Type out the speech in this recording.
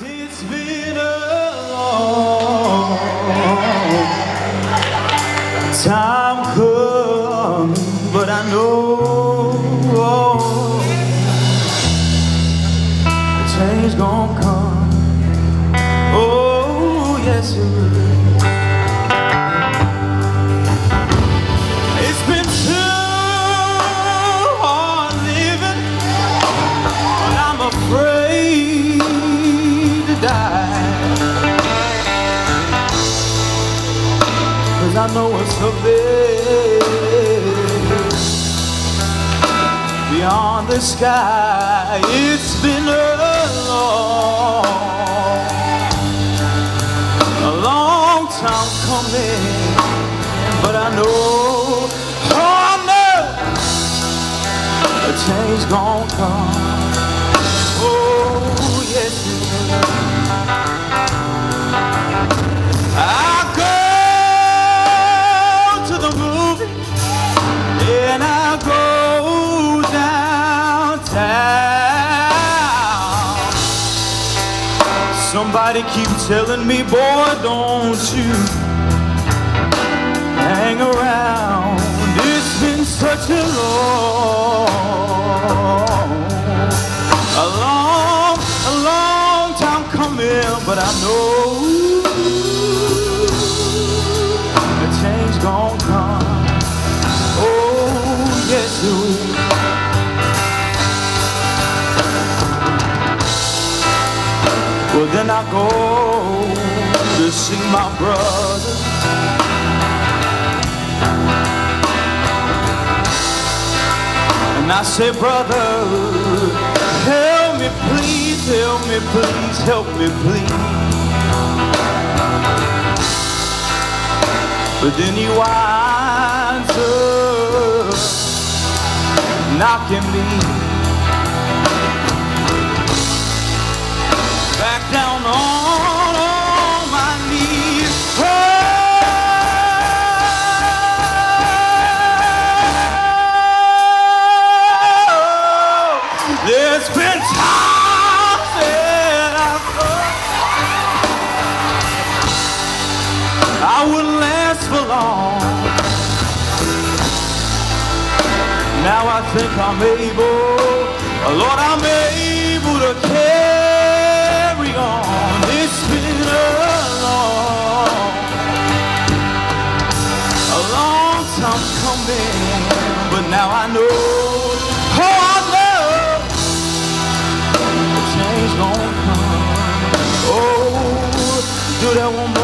It's been a long time coming, but I know a change gonna come. Oh, yes, it will. I know there beyond the sky. It's been a long, a long time coming, but I know, oh, I know a change gon' come. Somebody keep telling me, boy, don't you hang around. It's been such a long, a long, a long time coming, but I know Well, then I go to see my brother. And I say, brother, help me, please, help me, please, help me, please. But then he winds up uh, knocking me back down on, on my knees. Oh, there's been times that I thought I wouldn't last for long. Now I think I'm able, Lord, I'm able to carry time but now I know, oh, I know, the change gonna come. Oh, do that one more